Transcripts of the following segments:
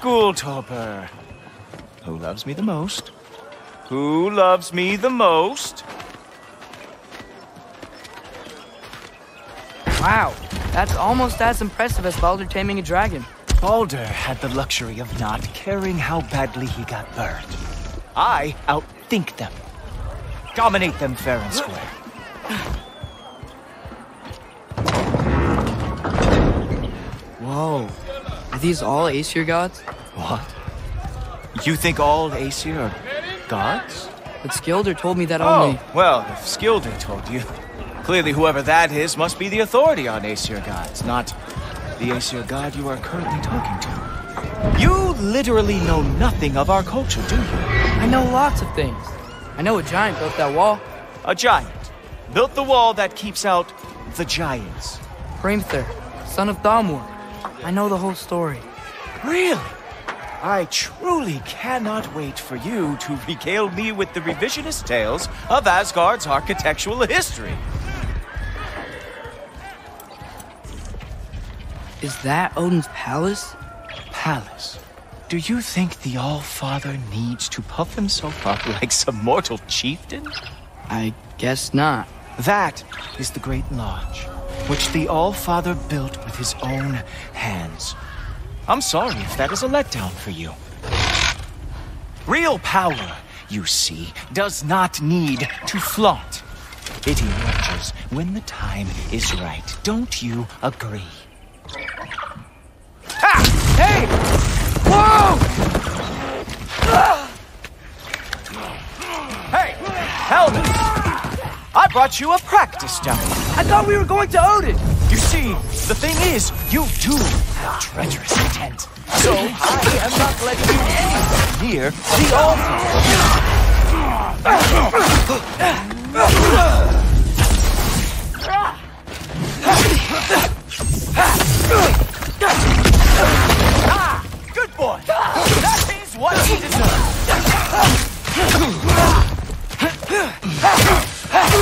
Gulltoppr. Who loves me the most? Who loves me the most? Wow, that's almost as impressive as Baldur taming a dragon. Baldur had the luxury of not caring how badly he got burned. I outthink them. Dominate them fair and square. Whoa. Are these all Aesir gods? What? You think all Aesir are gods? But Skilder told me that Oh, only... well, if Skilder told you. Clearly whoever that is must be the authority on Aesir gods, not the Aesir god you are currently talking to. You literally know nothing of our culture, do you? I know lots of things. I know a giant built that wall. A giant. Built the wall that keeps out the giants. Hrimthur, son of Thamur. I know the whole story. Really? I truly cannot wait for you to regale me with the revisionist tales of Asgard's architectural history. Is that Odin's palace? Palace. Do you think the All-Father needs to puff himself up like some mortal chieftain? I guess not. That is the Great Lodge, which the All-Father built with his own hands. I'm sorry if that is a letdown for you. Real power, you see, does not need to flaunt. It emerges when the time is right. Don't you agree? Ha! Hey! Whoa! Hey, Helmet! I brought you a practice dummy. I thought we were going to Odin! You see, the thing is, you do have treacherous intent. So I am not letting you anywhere near the altar. Ah, good boy. That is what he deserves. That's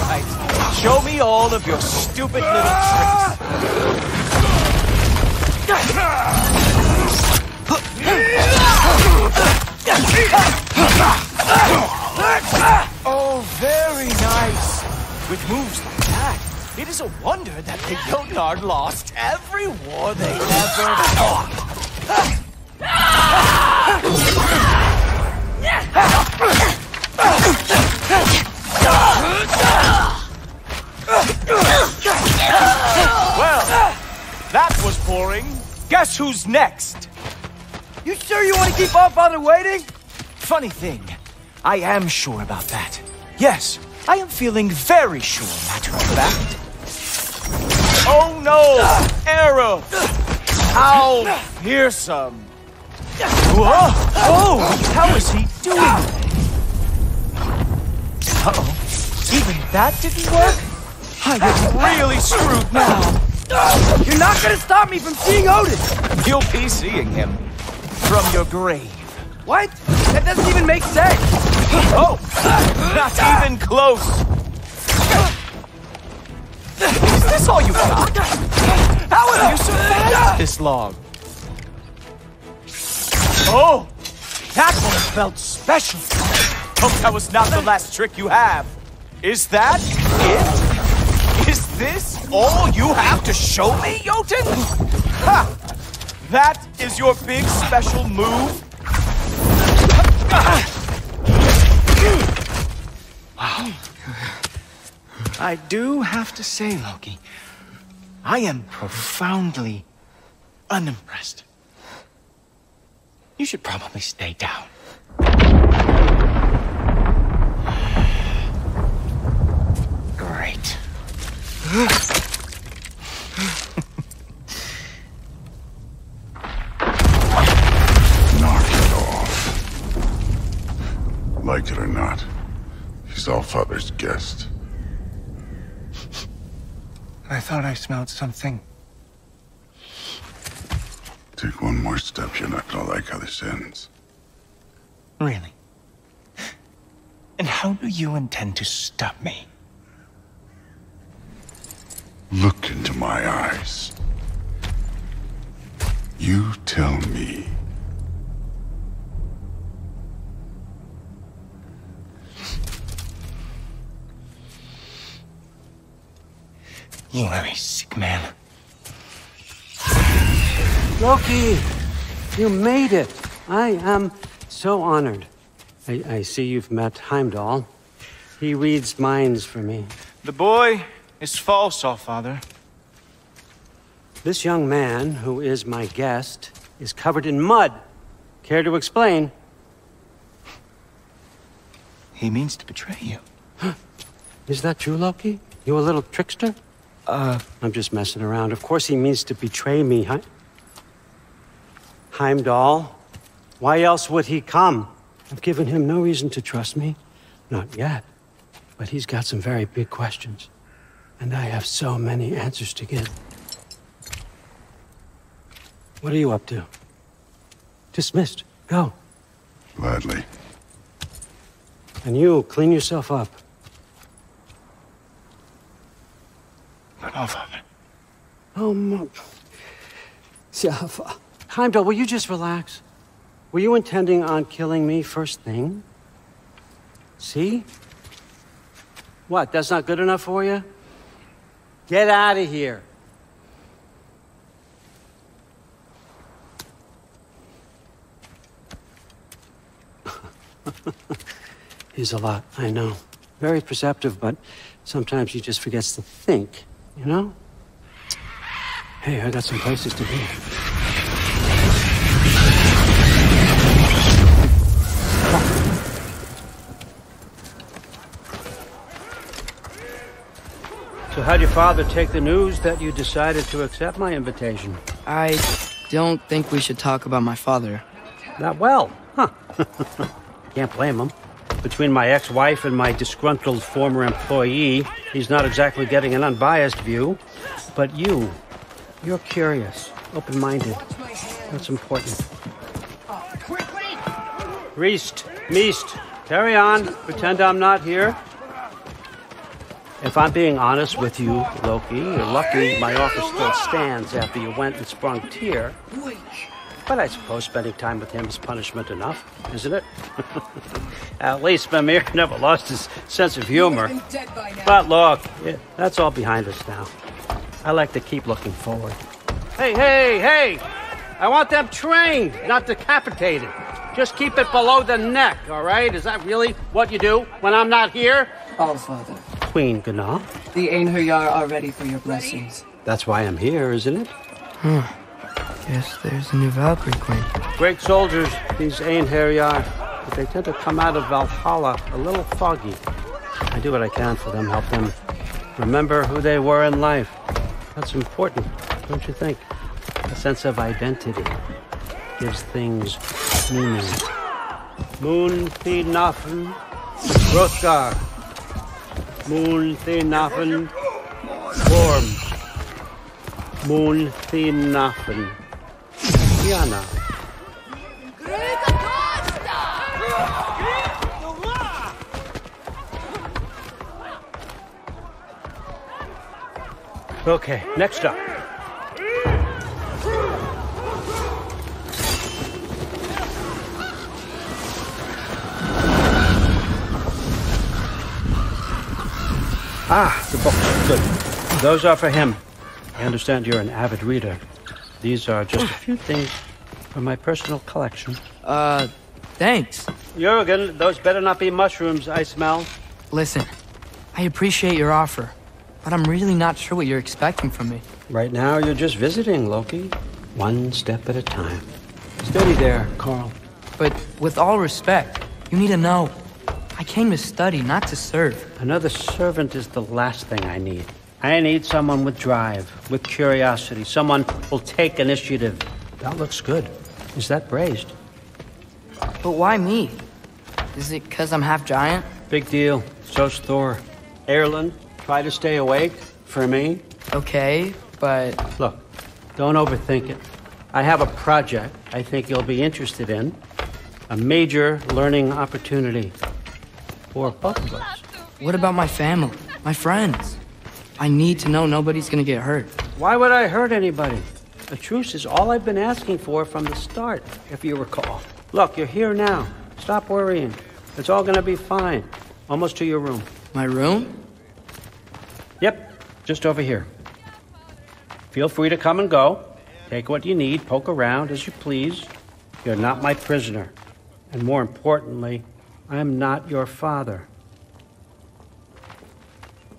right. Show me all of your stupid little tricks. Oh, very nice. With moves like that, it is a wonder that the Jotnar lost every war they ever fought. Well, that was boring. Guess who's next? You sure you want to keep All Father waiting? Funny thing, I am sure about that. Yes, I am feeling very sure, matter of fact. Oh no! Arrow! How fearsome! Whoa! Oh! How is he doing? Uh-oh. Even that didn't work? I am really screwed now. You're not gonna stop me from seeing Odin! You'll be seeing him from your grave. What? That doesn't even make sense! Oh! Not even close! Is this all you got? How have you survived this long? Oh! That one felt special! Hope that was not the last trick you have. Is that it? Is this all you have to show me, Jotun? Ha! That is your big special move? I do have to say, Loki, I am profoundly unimpressed. You should probably stay down. Great. He's Allfather's guest. I thought I smelled something. Take one more step, you're not gonna like how this ends. Really? And how do you intend to stop me? Look into my eyes. You tell me. You are a sick man. Loki! You made it! I am so honored. I, I see you've met Heimdall. He reads minds for me. The boy is false, all father. This young man, who is my guest, is covered in mud. Care to explain? He means to betray you. Is that true, Loki? You a little trickster? Uh, I'm just messing around. Of course he means to betray me, huh? Heimdall? Why else would he come? I've given him no reason to trust me. Not yet. But he's got some very big questions. And I have so many answers to give. What are you up to? Dismissed. Go. Gladly. And you, clean yourself up. All father. Oh. Jaffa. Heimdall, will you just relax? Were you intending on killing me first thing? See? What, that's not good enough for you? Get out of here. He's a lot, I know. Very perceptive, but sometimes he just forgets to think, you know? Hey, I got some places to be. So how'd your father take the news that you decided to accept my invitation? I don't think we should talk about my father. Not well, huh? Can't blame him. Between my ex-wife and my disgruntled former employee, he's not exactly getting an unbiased view. But you, you're curious, open-minded. That's important. Reist, Meest, carry on. Pretend I'm not here. If I'm being honest with you, Loki, you're lucky my offer still stands after you went and sprung Tyr. But I suppose spending time with him is punishment enough, isn't it? At least Mimir never lost his sense of humor. But look, yeah, that's all behind us now. I like to keep looking forward. Hey, hey, hey! I want them trained, not decapitated. Just keep it below the neck, all right? Is that really what you do when I'm not here? All father. Queen Gná. The Einherjar are ready for your blessings. That's why I'm here, isn't it? Hmm. Guess there's a new Valkyrie queen. Great soldiers, these Einherjar, but they tend to come out of Valhalla a little foggy. I do what I can for them, help them remember who they were in life. That's important, don't you think? A sense of identity gives things meaning. Moon Thinafen, Hrothgar. Moon Thinafen, Worm. Moon Thinafen, Diana. Okay, next up. Ah, the books. Good. Those are for him. I understand you're an avid reader. These are just a few things from my personal collection. Uh, thanks. Jurgen, those better not be mushrooms I smell. Listen, I appreciate your offer, but I'm really not sure what you're expecting from me. Right now, you're just visiting, Loki. One step at a time. Steady there, Carl. But with all respect, you need to know. I came to study, not to serve. Another servant is the last thing I need. I need someone with drive, with curiosity, someone who'll take initiative. That looks good. Is that braised? But why me? Is it because I'm half giant? Big deal. So's Thor. Erlen, try to stay awake for me. Okay, but Look, don't overthink it. I have a project I think you'll be interested in. A major learning opportunity for both of us. What about my family? My friends? I need to know nobody's gonna get hurt. Why would I hurt anybody? A truce is all I've been asking for from the start, if you recall. Look, you're here now. Stop worrying. It's all gonna be fine. Almost to your room. My room? Yep, just over here. Feel free to come and go. Take what you need, poke around as you please. You're not my prisoner. And more importantly, I'm not your father.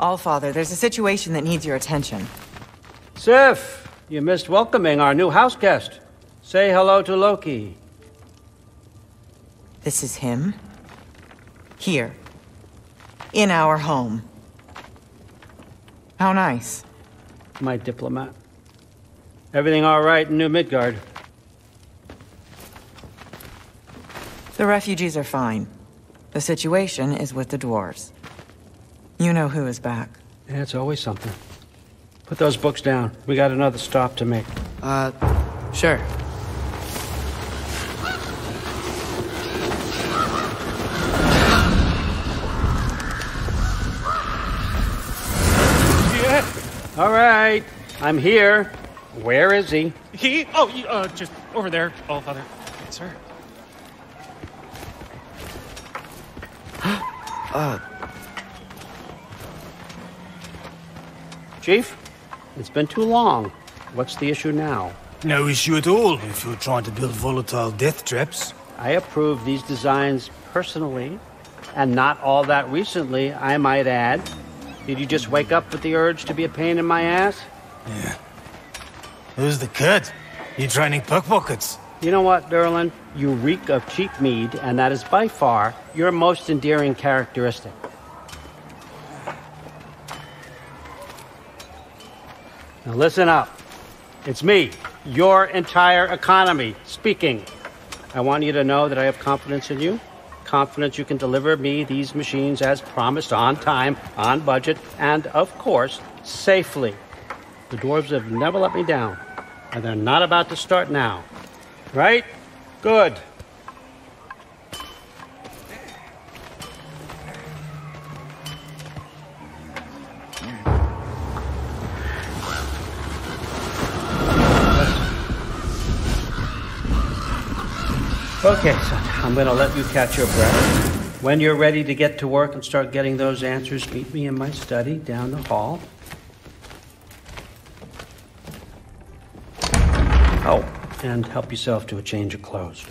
Allfather, there's a situation that needs your attention. Sif, you missed welcoming our new house guest. Say hello to Loki. This is him. Here. In our home. How nice. My diplomat. Everything all right in New Midgard? The refugees are fine. The situation is with the dwarves. You know who is back. Yeah, it's always something. Put those books down. We got another stop to make. Uh, sure. All right, I'm here. Where is he? He? Oh, he, uh, just over there, All Father. Yes, sir. Chief, it's been too long. What's the issue now? No issue at all if you're trying to build volatile death traps. I approve these designs personally, and not all that recently, I might add. Did you just wake up with the urge to be a pain in my ass? Yeah. Who's the kid? You training pickpockets? You know what, Durlin? You reek of cheap mead, and that is by far your most endearing characteristic. Now listen up. It's me, your entire economy, speaking. I want you to know that I have confidence in you. Confidence you can deliver me these machines as promised on time, on budget, and of course, safely. The dwarves have never let me down, and they're not about to start now. Right? Good. Okay, son, I'm gonna let you catch your breath. When you're ready to get to work and start getting those answers, meet me in my study down the hall. Oh, and help yourself to a change of clothes.